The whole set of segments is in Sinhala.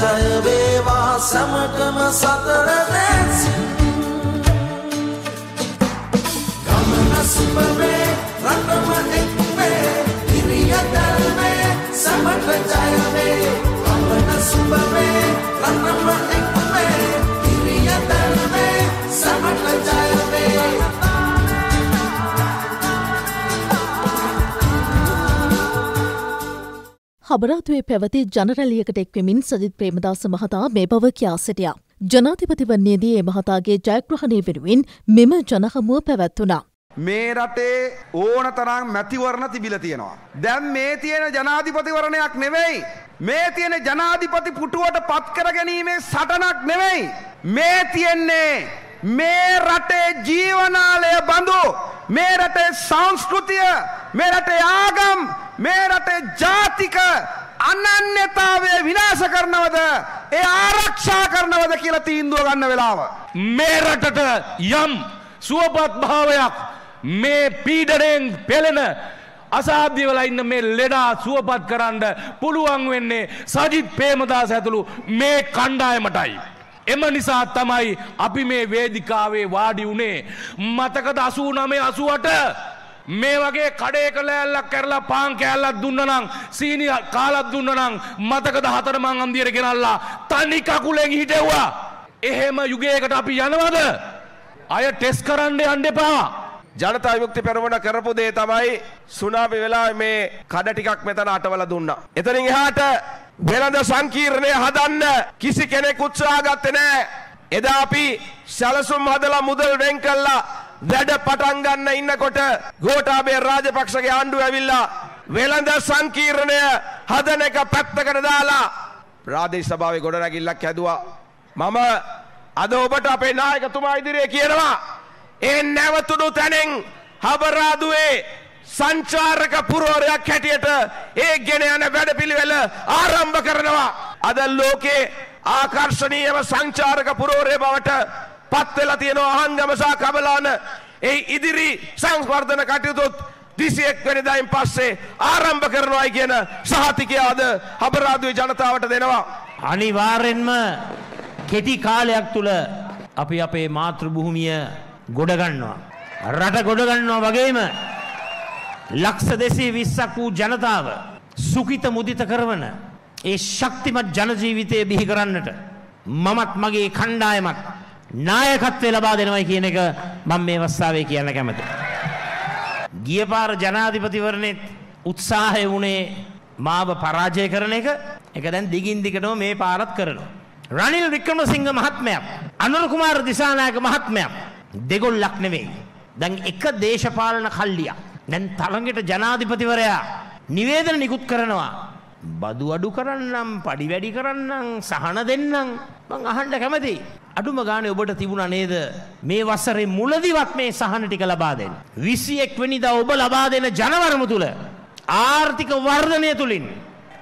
ජය වේවා සමගම සතර දැන්සින් ගමන සුපවේ හබරාතුවේ පැවති ජනරැලියකට එක්වෙමින් සජිත් ප්‍රේමදාස මහතා මේ බව කියා සිටියා. ජනාධිපති වන්නේදී ඒ මහතාගේ ජයග්‍රහණය වෙනුවෙන් මෙම ජනහමුව පැවැත්වුණා. මේ රටේ ඕන තරම් මැතිවරණ තිබිල තියෙනවා. දැන් මේ තියෙන ජනාධිපතිවරණයක් නෙවෙයි. මේ තියෙන ජනාධිපති පුටුවට පත් කර ගැනීමේ සටනක් නෙවෙයි. මේ තියෙන්නේ මේ රටේ ජීවනාලය බඳු මේ රටේ සංස්කෘතිය මේ රටේ ආගම් මේ රටේ ජාතික අනන්‍යතාවය විනාශ කරනවද ඒ ආරක්ෂා කරනවද කියලා තීන්දුව ගන්න වෙලාව. මේ රටට යම් සුවපත් භාවයක් මේ පීඩනයෙන් පෙළෙන අසාධ්‍ය වෙලා ඉන්න මේ ලෙඩා සුවපත් කරන්න පුළුවන් වෙන්නේ සජිත් ප්‍රේමදාස ඇතුළු මේ කණ්ඩායමටයි. එම නිසා තමයි අපි මේ වේදිකාවේ වාඩි වුණේ මතකද 89 88 මේ වගේ කඩේ කලෑල්ලක් කරලා පාන් කෑල්ලක් දුන්න නම් සීනි කාලක් දුන්න නම් මතකද හතරමං අන්දියට ගෙනල්ලා තනි කකුලෙන් හිටෙව්වා. එහෙම යුගයකට අපි යනවද? අය ටෙස් කරන්න යන්න එපා. ජනතා විමුක්ති පෙරමුණ කරපු දේ තමයි සුනාපි වෙලා මේ කඩ ටිකක් මෙතන අටවල දුන්නා. එතනින් එහාට වෙළඳ සංකීර්ණය හදන්න කිසි කෙනෙක් උත්සාහ ගත්තේ නැහැ. එදා අපි සැලසුම් හදලා මුදල් වෙන් කළා වැඩ පටන් ගන්න ඉන්නකොට ගෝඨාභය රාජපක්ෂගේ ආණ්ඩුව ඇවිල්ලා වෙළඳ සංකීර්ණය හදන එක පැත්තකට දාලා ප්‍රාදේශ සභාවේ ගොඩනැගිල්ලක් හැදුවා. මම අද ඔබට අපේ නායකතුමා ඉදිරියේ කියනවා ඒ නැවතුණු තැනෙන් හබරාදුවේ සංචාරක පුරවරයක් හැටියට ඒ ගෙන යන වැඩපිළිවෙල ආරම්භ කරනවා. අද ලෝකේ ආකර්ශනීයම සංචාරක පුරවරය බවට පත් වෙලා තියෙනවා අහංගම සහ කබලාන ඒ ඉදිරි සංවර්ධන කටයුතුත් 31 වෙනිදායින් පස්සේ ආරම්භ කරනවායි කියන සහතිකය අද හබරාදුවේ ජනතාවට දෙනවා. අනිවාර්යෙන්ම කෙටි කාලයක් තුල අපි අපේ මාතෘ භූමිය ගොඩ ගන්නවා. රට ගොඩ ගන්නවා වගේම ලක්ෂ 220ක් වූ ජනතාව සුඛිත මුදිත කරවන ඒ ශක්තිමත් ජන ජීවිතය බිහි කරන්නට මමත් මගේ කණ්ඩායමත් නායකත්වය ලබා දෙනවයි කියන එක මම මේ අවස්ථාවේ කියන්න කැමතියි. ගිය පාර ජනාධිපතිවරණෙත් උත්සාහය වුණේ මාව පරාජය කරන එක. ඒක දැන් දිගින් දිගටම මේ පාරත් කරනවා. රනිල් වික්‍රමසිංහ මහත්මයා අනුර කුමාර දිසානායක මහත්මයා දෙගොල්ලක් නෙවෙයි. දැන් එක දේශපාලන කල්ලියක්. දැන් තරඟට ජනාධිපතිවරයා නිවේදන නිකුත් කරනවා. බදු අඩු කරන්නම් පඩි වැඩි කරන්නම් සහන දෙන්නම් මං අහන්න කැමතියි. අඩුම ගානේ ඔබට තිබුණා නේද මේ වසරේ මුලදිවත් මේ සහන ටික ලබා දෙන්න. 21 වෙනිදා ඔබ ලබා දෙන ජනවරම තුල ආර්ථික වර්ධනය තුලින්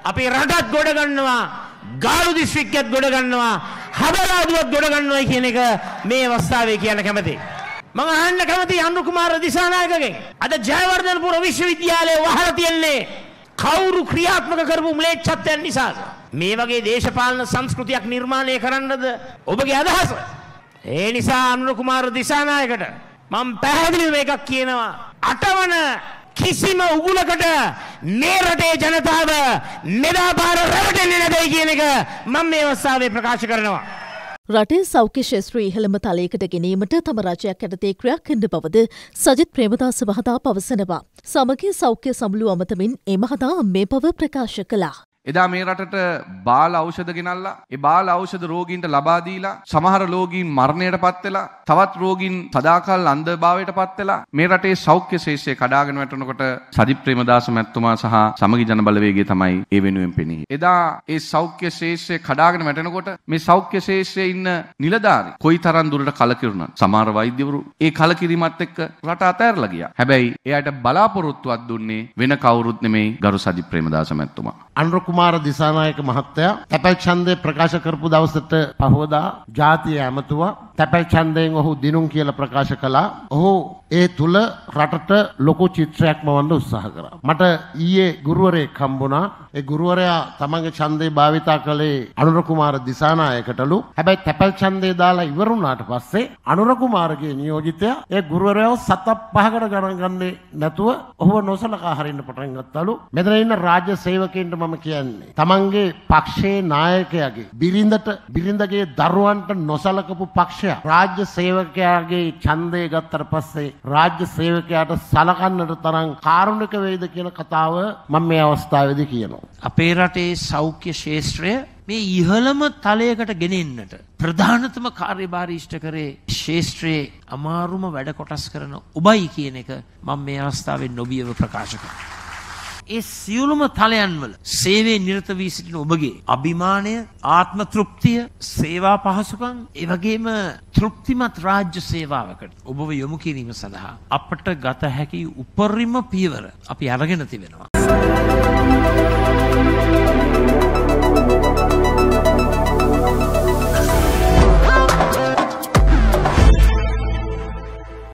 අපේ රටත් ගොඩ ගන්නවා ගාලු දිස්ත්‍රික්කයත් ගොඩ ගන්නවා හබලාදුවත් ගොඩ ගන්නවායි කියන එක මේ අවස්ථාවේ කියන්න කැමතියි. මම අහන්න කැමති අනුර කුමාර දිසානායකගෙන් අද ජයවර්ධනපුර විශ්වවිද්‍යාලයේ වහලා තියන්නේ කවුරු ක්‍රියාත්මක කරපු ම්ලේච්ඡත්වයන් නිසාද? මේ වගේ දේශපාලන සංස්කෘතියක් නිර්මාණය කරන්නද ඔබගේ අදහස? ඒ නිසා අනුර කුමාර දිසානායකට මම පැහැදිලිව එකක් කියනවා. අටවන කිසිම උගුලකට මේ රටේ ජනතාව මෙදා පාර රැවටෙන්නේ නැතයි කියන එක මම මේ අවස්ථාවේ ප්‍රකාශ කරනවා. රටේ සෞඛ්‍ය ශේත්‍රය ඉහළම තලයකට ගැනීමට තම රජයක් ඇතේ ක්‍රියක් කඩ බවද සජිත් ප්‍රේමදාස මහතා පවසනවා. සමගේ සෞඛ්‍ය සමුළු අමතමින් ඒ මහතා මේ පව ප්‍රකාශ කලා. එදා මේ රටට බාල ඖෂධ ගෙනල්ලා ඒ බාල ඖෂධ රෝගීන්ට ලබා දීලා සමහර රෝගීන් මරණයට පත් වෙලා තවත් රෝගීන් සදාකල් අන්ධභාවයට පත් වෙලා මේ රටේ සෞඛ්‍ය ශේෂ්ත්‍රය කඩාගෙන වැටෙනකොට සජිත් ප්‍රේමදාස මැතිතුමා සහ සමගි ජන බලවේගය තමයි ඒ වෙනුවෙන් පෙනී. එදා ඒ සෞඛ්‍ය ශේෂ්ත්‍රය කඩාගෙන වැටෙනකොට මේ සෞඛ්‍ය ශේෂ්ත්‍රයේ ඉන්න නිලධාරි කොයිතරම් දුරට කලකිරුණාද? සමහර වෛද්‍යවරු ඒ කලකිරීමත් එක්ක රට අතහැරලා ගියා. හැබැයි එයාට බලාපොරොත්තුවක් දුන්නේ වෙන කවුරුත් නෙමෙයි ගරු සජිත් ප්‍රේමදාස මැතිතුමා. අනුර කුමාර දිසානායක මහත්තයා තැපැල් ඡන්දය ප්‍රකාශ කරපු දවසට පහවදා ජාතිය ඇමතුවා. තැපැල් ඡන්දයෙන් ඔහු දිනුම් කියලා ප්‍රකාශ කළා. ඔහු ඒ තුල රටට ලොකු චිත්‍රයක් මවන්න උත්සාහ කරා. මට ඊයේ ගුරුවරයෙක් හම්බුණා. ඒ ගුරුවරයා තමන්ගේ ඡන්දේ භාවිතා කළේ අනුර කුමාර දිසානායකටලු. හැබැයි තැපැල් ඡන්දේ දාලා ඉවර වුණාට පස්සේ අනුර කුමාරගේ නියෝජිතයා ඒ ගුරුවරයාව සතක් පහකට ගණන් ගන්නේ නැතුව ඔහුව නොසලකා හරින්න පටන් ගත්තලු. මෙතන ඉන්න රාජ්‍ය සේවකයන්ට මම කියන්නේ තමන්ගේ පක්ෂයේ නායකයාගේ බිරිඳට බිරිඳගේ දරුවන්ට නොසලකපු පක්ෂයක් රාජ්‍ය සේවකයාගේ ඡන්දය ගත්තට පස්සේ රාජ්‍ය සේවකයාට සලකන්නට තරම් කාරුණික වේද කියන කතාව මම මේ අවස්ථාවේදී කියනවා. අපේ රටේ සෞඛ්‍ය ශේෂත්‍රය මේ ඉහළම තලයකට ගෙනෙන්නට ප්‍රධානතම කාර්යභාරීෂ්ට කරේ ශේෂත්‍රයේ අමාරුම වැඩ කොටස් කරන ඔබයි කියන එක මම මේ අවස්ථාවෙන් නොබියව ප්‍රකාශ කරනවා. ඒ සියලුම තලයන්වල සේවයේ නිරත වී සිටින ඔබගේ අභිමානය ආත්ම තෘප්තිය සේවා පහසුකම් ඒ වගේම තෘප්තිමත් රාජ්‍ය සේවාවකට ඔබව යොමු කිරීම සඳහා අපට ගත හැකි උපරිම පියවර අපි අරගෙන තිබෙනවා.